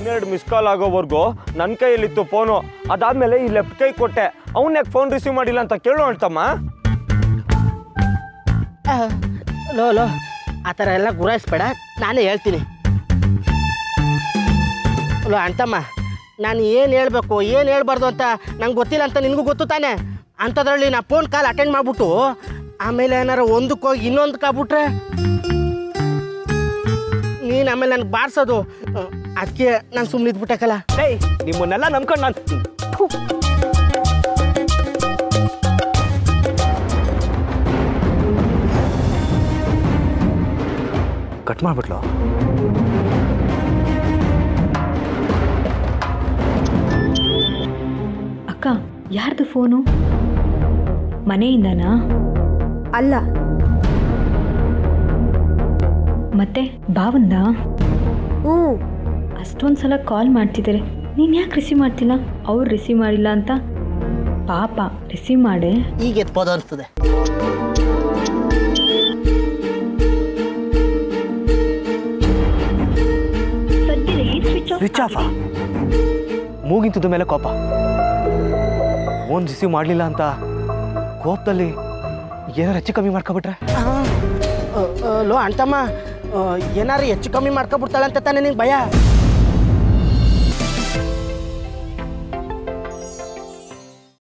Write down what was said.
ಇನ್ನೆರಡು miss call ಆಗೋವರೆಗೂ ನನ್ನ ಕೈಯಲ್ಲಿತ್ತು ಫೋನು ಅದಾದ್ಮೇಲೆ ಈ ಲೆಫ್ಟ್ ಕೈ ಕೊಟ್ಟೆ. ಅವನ್ ಯಾಕೆ ಫೋನ್ ರಿಸೀವ್ ಮಾಡಿಲ್ಲ ಅಂತ ಕೇಳು ಅಂತಮ್ಮ. ಲೋ ಲೋ, ಆ ಥರ ಎಲ್ಲ ಗುರಾಯಿಸ್ಬೇಡ. ನಾನೇ ಹೇಳ್ತೀನಿ. ಲೋ, ಅಂತಮ್ಮ, ನಾನು ಏನು ಹೇಳಬೇಕು, ಏನು ಹೇಳ್ಬಾರ್ದು ಅಂತ ನಂಗೆ ಗೊತ್ತಿಲ್ಲ ಅಂತ ನಿನಗೂ ಗೊತ್ತು ತಾನೆ? ಅಂಥದ್ರಲ್ಲಿ ನಾ ಫೋನ್ ಕಾಲ್ ಅಟೆಂಡ್ ಮಾಡಿಬಿಟ್ಟು, ಆಮೇಲೆ ಏನಾರ ಒಂದಕ್ಕೆ ಹೋಗಿ ಇನ್ನೊಂದಕ್ಕೆ ಆಗ್ಬಿಟ್ರೆ? ನೀನು ಆಮೇಲೆ ನನಗೆ ಬಾರಿಸೋದು. ಅದಕ್ಕೆ ನಾನು ಸುಮ್ಮನೆ ಇದ್ಬಿಟ್ಟಕ್ಕಲ್ಲ ಏಯ್ ನಿಮ್ಮನ್ನೆಲ್ಲ ನಂಬ್ಕೊಂಡು ನಾನು ಕಟ್ ಮಾಡ್ಬಿಟ್ಲು? ಅಕ್ಕ ಯಾರ್ದು ಫೋನು? ಮನೆಯಿಂದನಾ? ಅಲ್ಲ. ಮತ್ತೆ ಭಾವಂದ ಅಷ್ಟೊಂದು ಸಲ ಕಾಲ್ ಮಾಡ್ತಿದ್ದಾರೆ ನೀನು ಯಾಕೆ ರಿಸೀವ್ ಮಾಡ್ತಿಲ್ಲ? ಅವ್ರು ರಿಸೀವ್ ಮಾಡಿಲ್ಲ ಅಂತ. ಪಾಪ ರಿಸೀವ್ ಮಾಡೆ. ಈಗ ಎತ್ಬೋದು ಅನಿಸ್ತದೆ. ಸ್ವಿಚ್ ಆಫ್ ಮೂಗಿಂತದ ಮೇಲೆ ಕೋಪ. ಒಂದು ರಿಸೀವ್ ಮಾಡಲಿಲ್ಲ ಅಂತ ಕೋಪದಲ್ಲಿ ಏನಾರು ಹೆಚ್ಚು ಕಮ್ಮಿ ಮಾಡ್ಕೊಬಿಟ್ರೆ? ಲೋ ಅಂಟಮ್ಮ ಆ, ಏನಾರು ಹೆಚ್ಚು ಕಮ್ಮಿ ಮಾಡ್ಕೊಬಿಡ್ತಾಳೆ ಅಂತ ತಾನೇ ನಿನಗೆ ಭಯ?